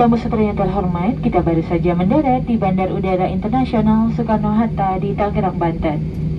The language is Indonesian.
Tamu setelahnya yang terhormat, kita baru saja mendarat di Bandar Udara Internasional Soekarno-Hatta di Tangerang, Banten.